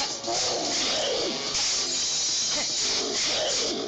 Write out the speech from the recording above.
Oh, my God.